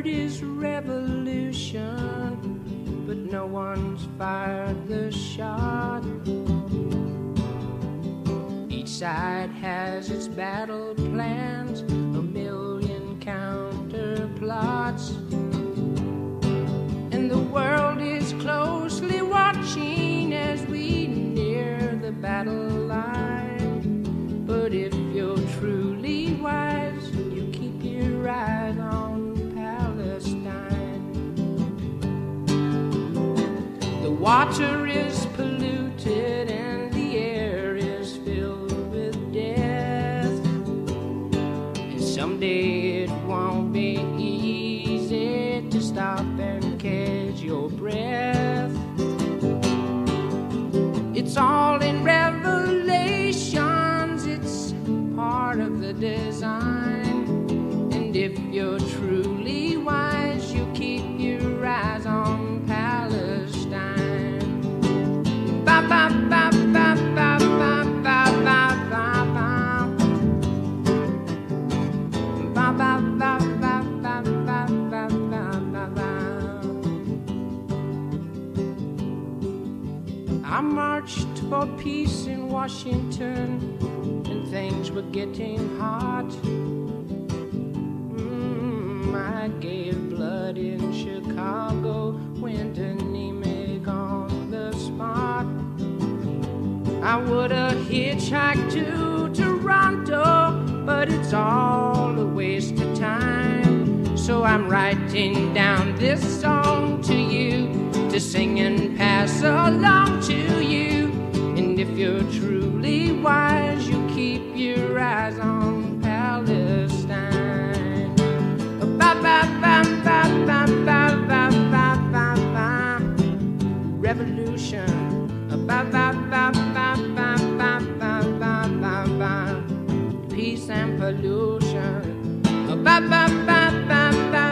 word is revolution, but no one's fired the shot. Each side has its battle plans, water is polluted and the air is filled with death. And someday it won't be easy to stop and catch your breath. It's all in revelations, it's part of the design. I marched for peace in Washington, and things were getting hot. Mm, I gave blood in Chicago, went anemic on the spot. I would have hitchhiked to Toronto, but it's all a waste of time. So I'm writing down this song to you to sing and pass along to you. And if you're truly wise, you keep your eyes on Palestine. Ba ba ba ba ba ba ba ba ba ba. Revolution. Ba ba ba ba ba ba ba ba ba. Peace and pollution ba ba ba ba ba.